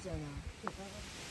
떨어지잖아.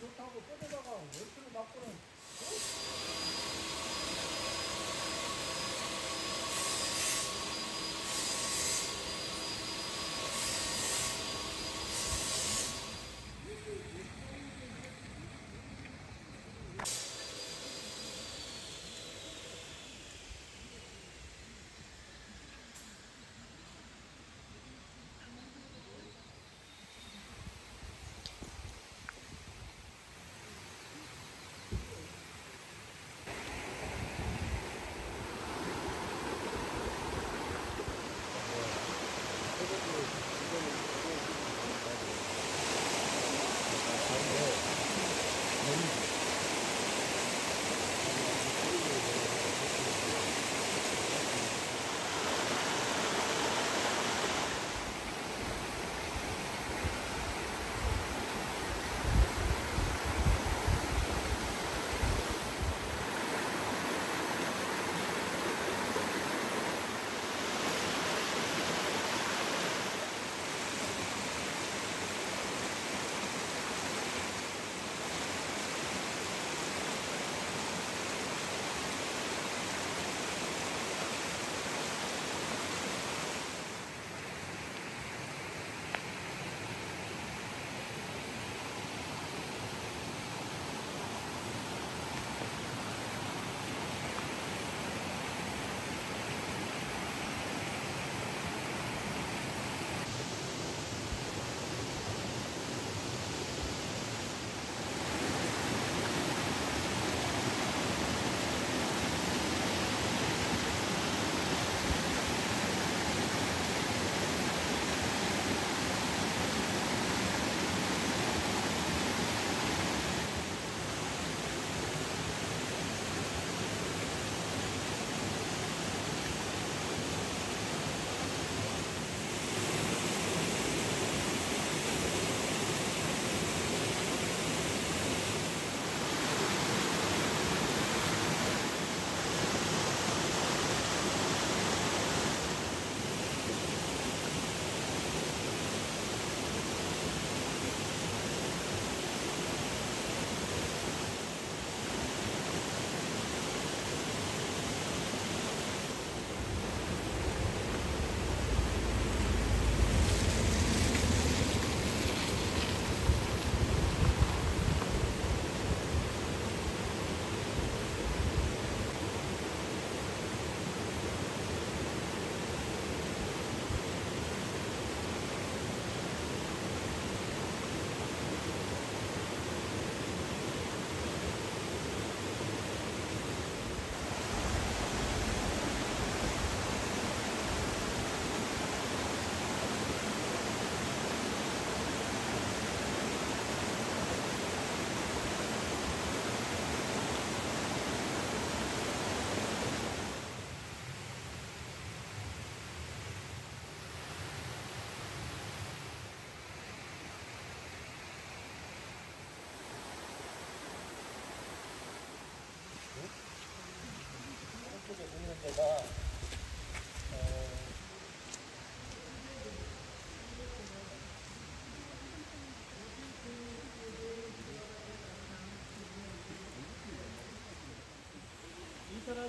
좋다고 뽑아다가 월트를 막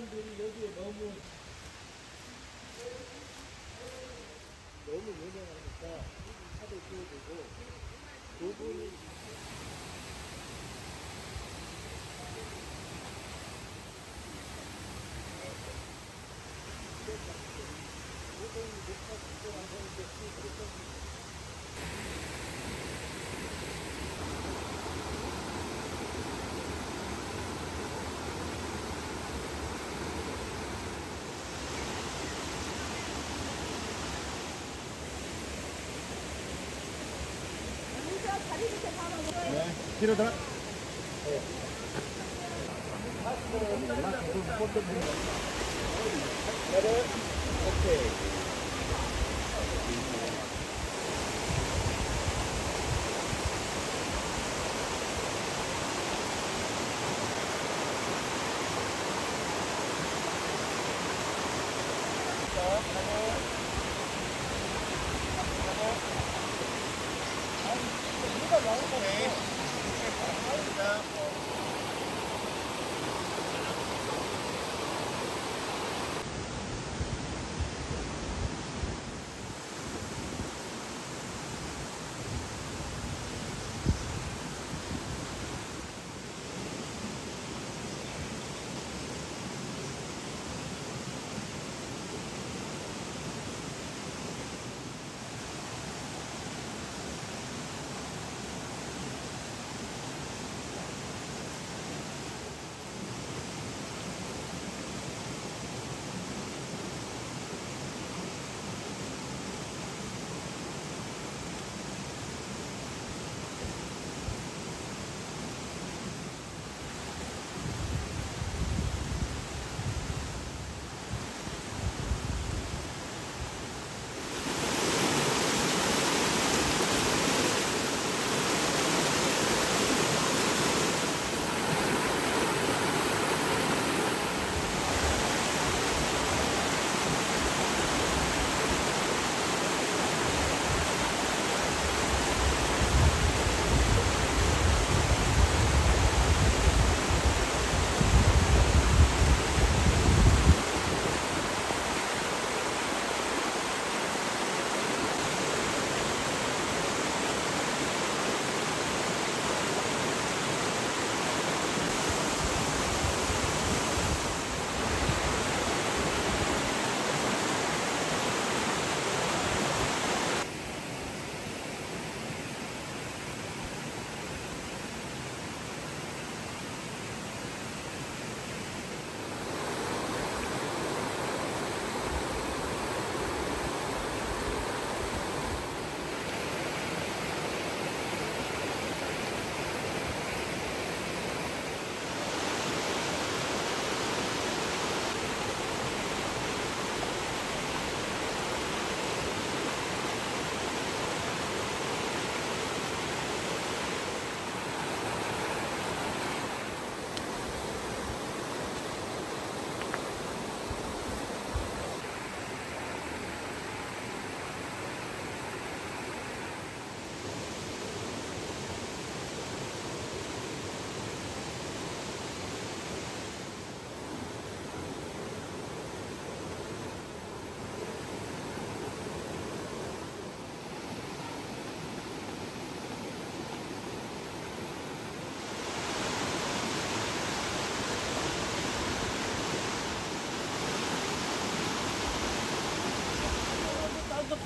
사람들이 여기에 너무 너무 유명하니까 차도 끼워주고 그분이 뒤로 들어. 오케 이. 딸도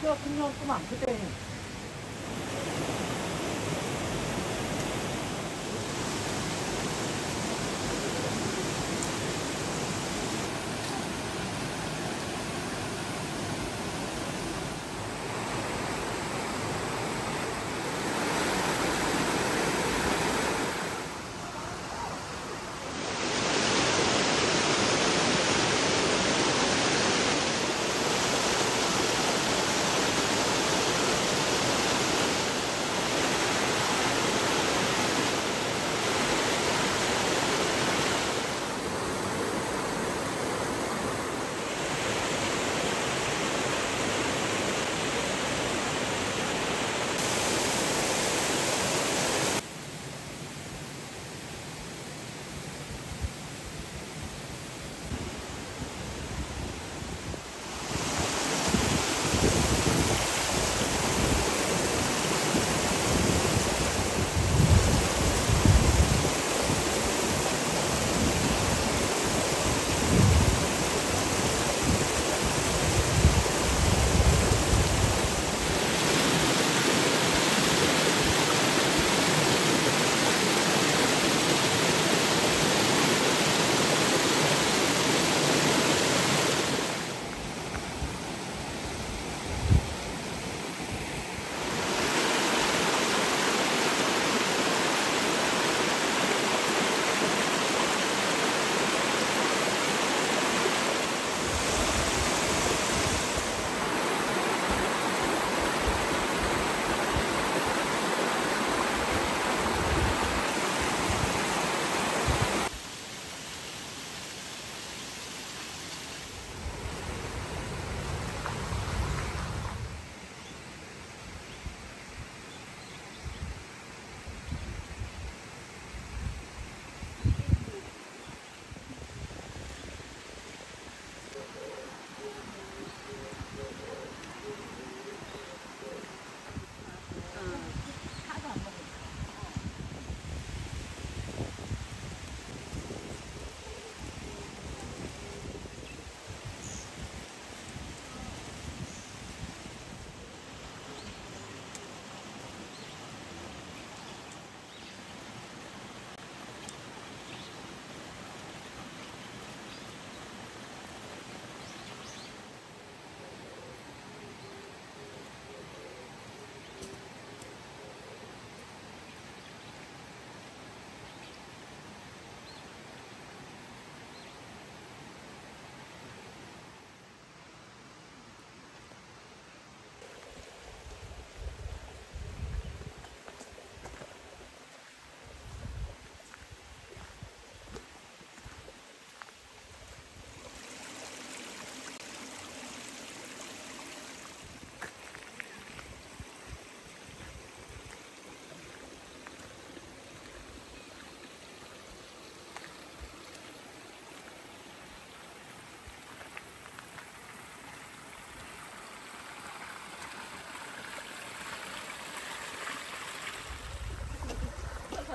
키웠으면 좀 많거든.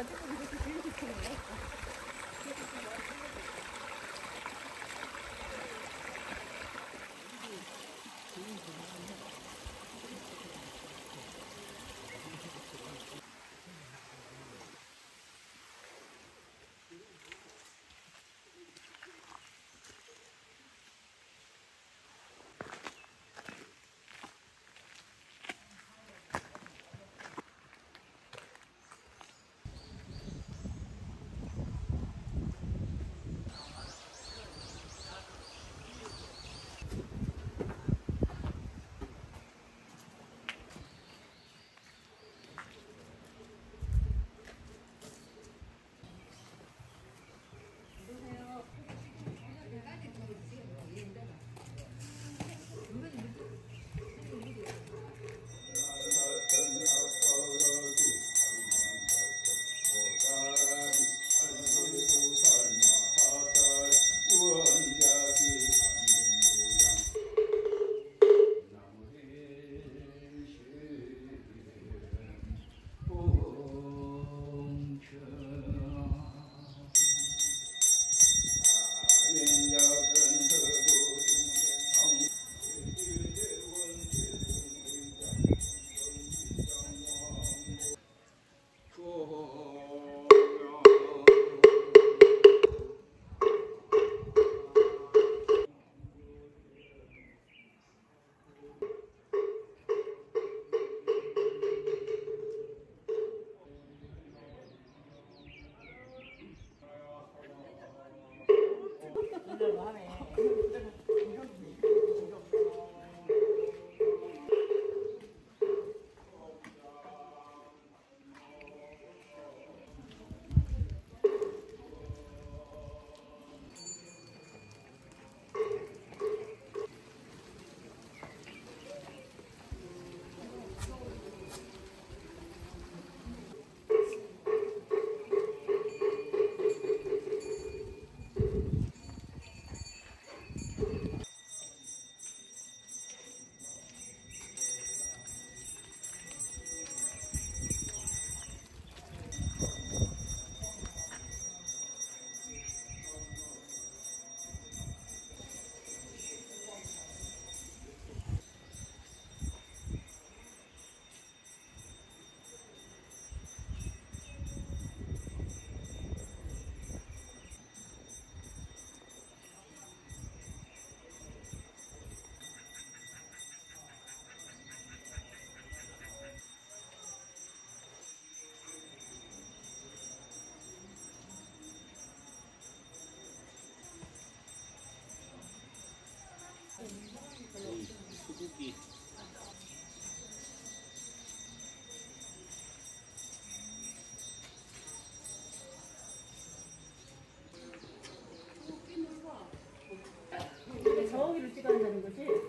가지고 이렇 근데 저기를 찍어야 되는 거지?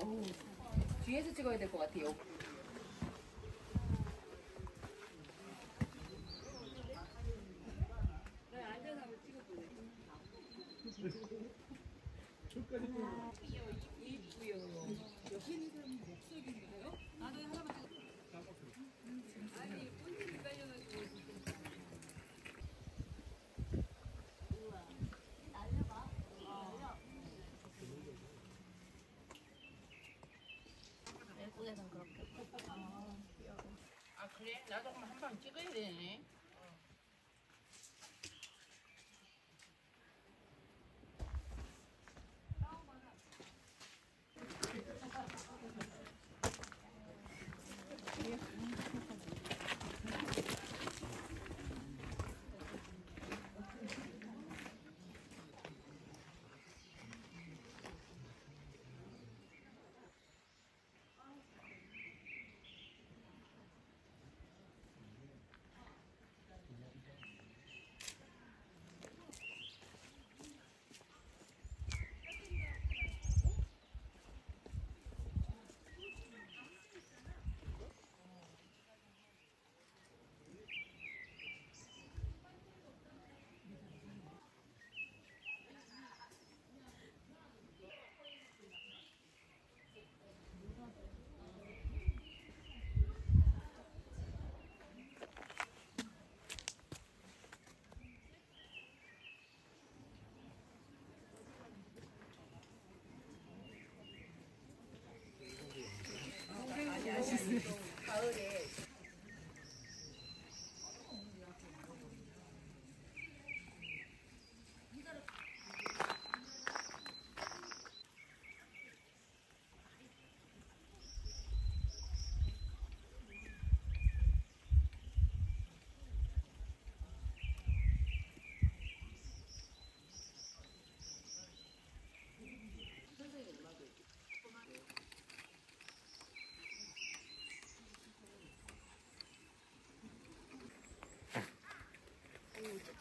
어우, 뒤에서 찍어야 될 것 같아 요. 아 그래? 나도 그럼 한방 찍어야 되네.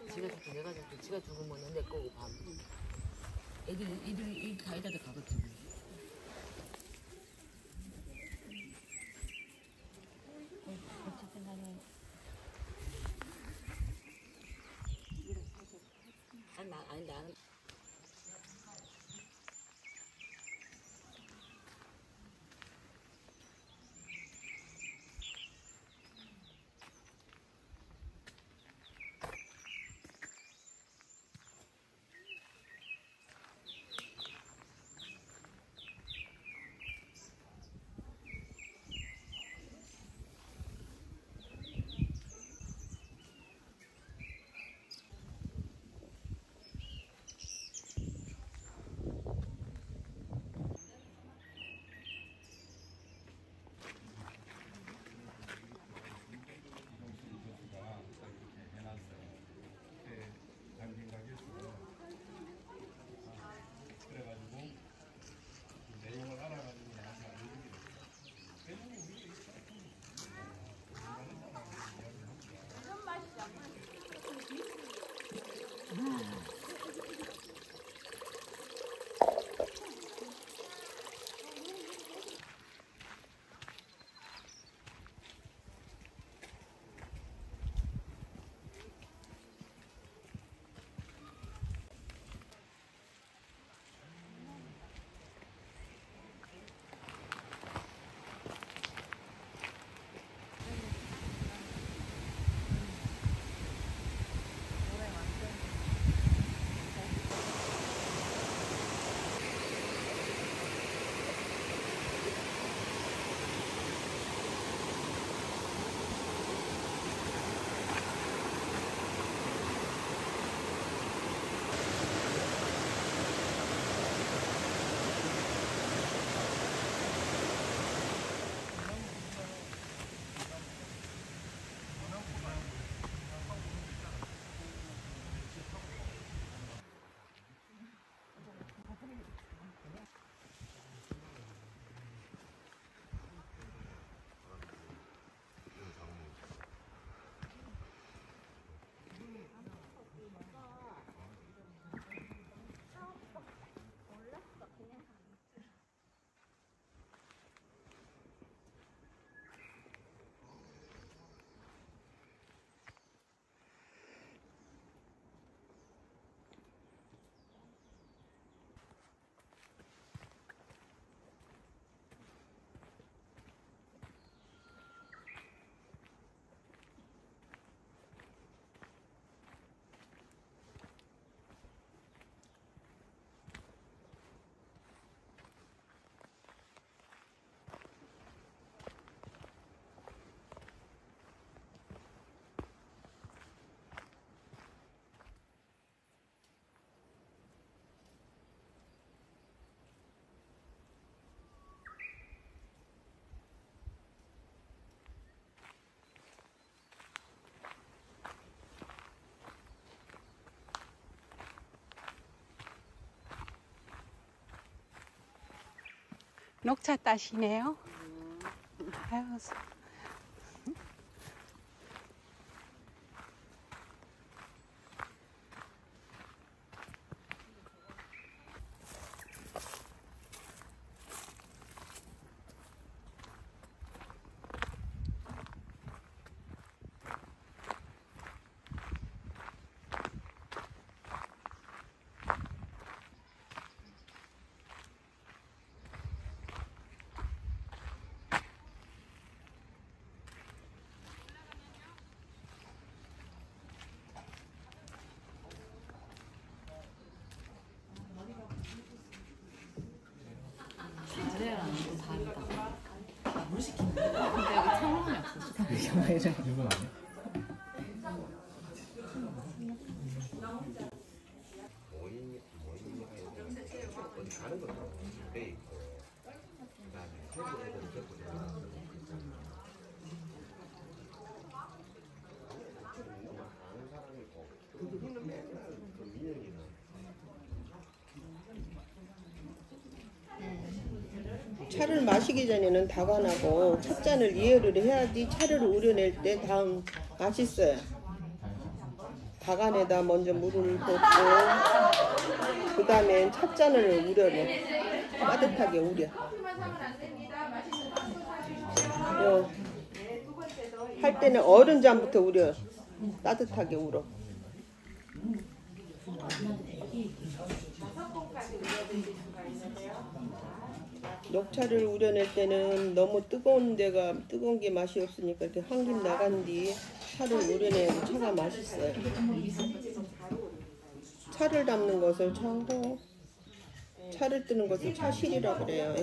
지가 죽고 내가 죽고 지가 죽으면 내 거고 밥. 애들 애들 이 다이다들 가거든. 녹차 따시네요. 아유, 마시기 전에는 다관하고 첫 잔을 이해를 해야지 차를 우려낼 때 다음 맛있어요. 다간에다 먼저 물을 붓고 그 다음엔 찻잔을 우려내. 따뜻하게 우려. 요, 할 때는 얼음 잔부터 우려. 따뜻하게 우려 녹차를 우려낼 때는 너무 뜨거운 데가 뜨거운 게 맛이 없으니까 이렇게 한 김 나간 뒤 차를 우려내야 차가 맛있어요. 차를 담는 것을 차고 차를 뜨는 것을 차실이라 그래요.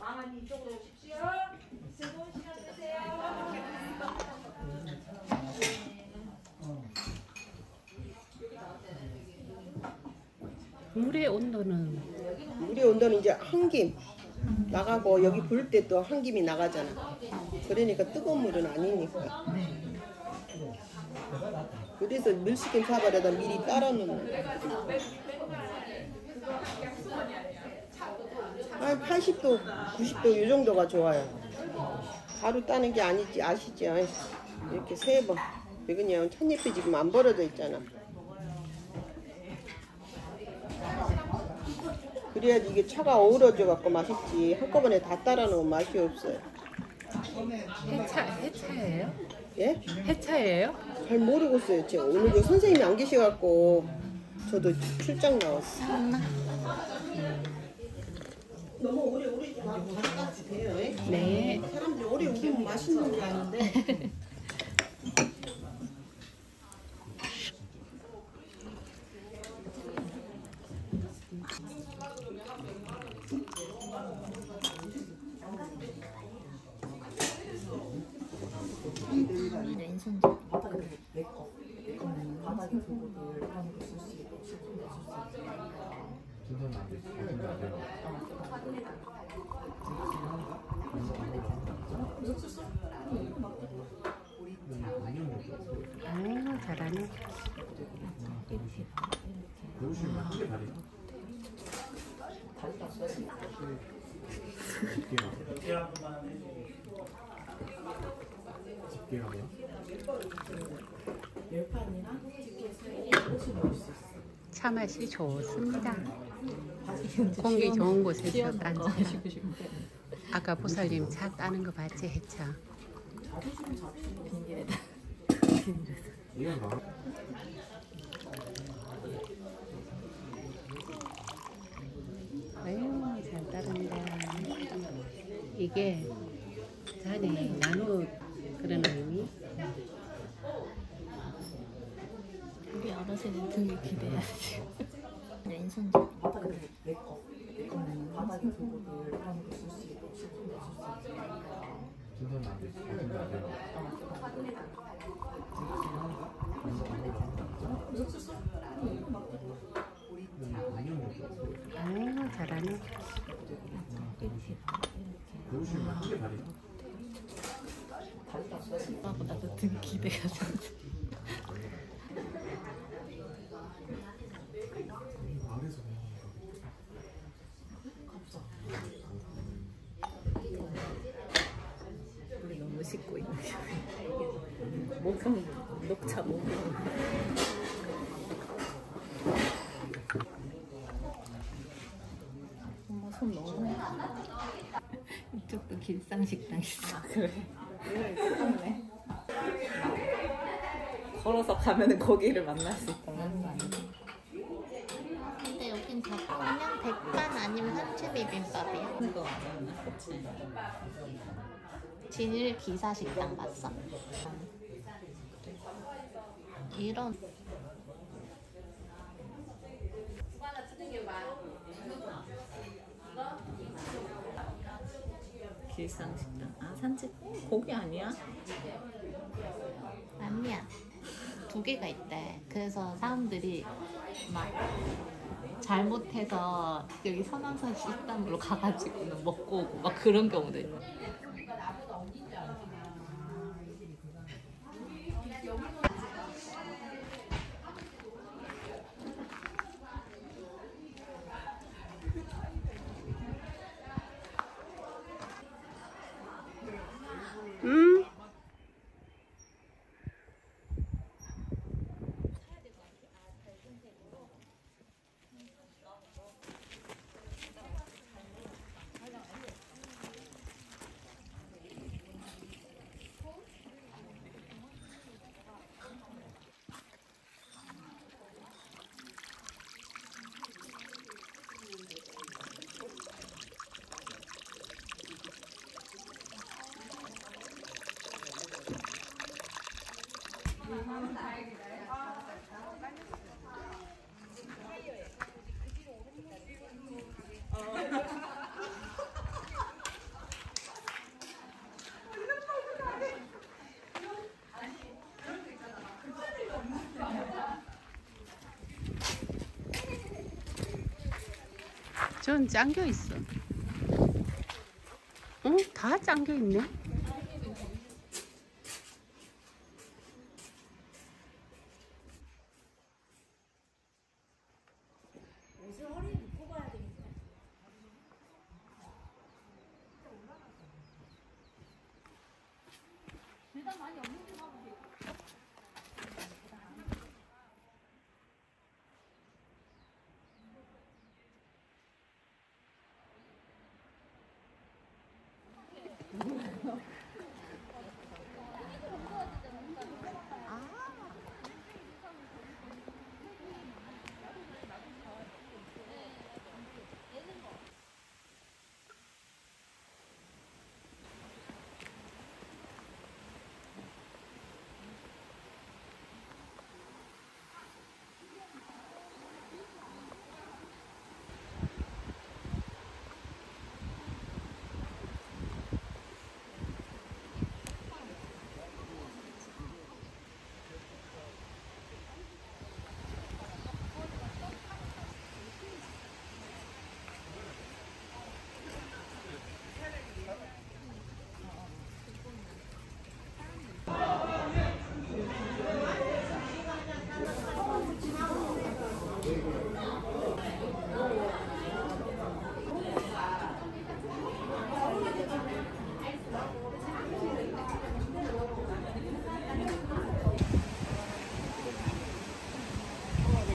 왕아님 이쪽으로 오십시오. 즐거운 시간 되세요. 물의 온도는 우리 온도는 이제 한김 나가고 여기 불 때 또 한김이 나가잖아. 그러니까 뜨거운 물은 아니니까. 그래서 밀치킨 사발에다 미리 따라 놓는 거야. 한 80도, 90도 이 정도가 좋아요. 바로 따는 게 아니지 아시죠? 이렇게 세 번. 왜 그냥 찻잎이 지금 안 벌어져 있잖아. 그래야지 이게 차가 어우러져 갖고 맛있지. 한꺼번에 다 따라 놓으면 맛이 없어요. 해차 해차예요? 예? 해차예요? 잘 모르겠어요. 제가 오늘 요 선생님이 안 계셔갖고 저도 출장 나왔어. 너무 오래 오래 바삭같이 돼요. 예? 네. 사람들이 오래 우리면 맛있는 게 아닌데. 아유 잘하네. 차 맛이 좋습니다. 공기 좋은 곳에서 딴 차. 아까 보살님 차 따는 거 봤지 해차. 아유 잘 따른다. 이게 자네 나누 그런 의미? 우리 어르신은 등이 기대야지. 왼손잡. 아유 잘하네. 오빠보다도 등 기대야지. 우리 너무 씻고 있는 목욕 녹차 목욕. 엄마 손 너무 길상식당 있어. 그래. 이거 있었네. 걸어서 가면은 거기를 만날 수 있다는 거 아니야? 근데 여긴 다 그냥 백반 아니면 한채 비빔밥이야. 그거 아니었나? 그치. 진일 기사식당 봤어? 이런 길상식당. 아, 산책. 거기 아니야? 아니야. 두 개가 있대. 그래서 사람들이 막 잘못해서 여기 선왕산 식당으로 가가지고는 먹고 오고 막 그런 경우도 있대. 전 잠겨 있어. 어? 다 잠겨 있네.